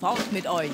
Fort mit euch!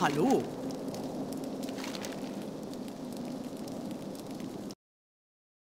Hallo.